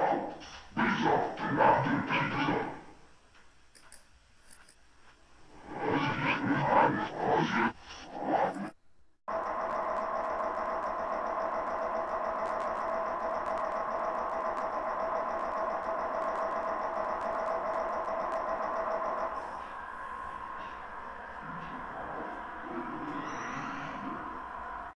Oh,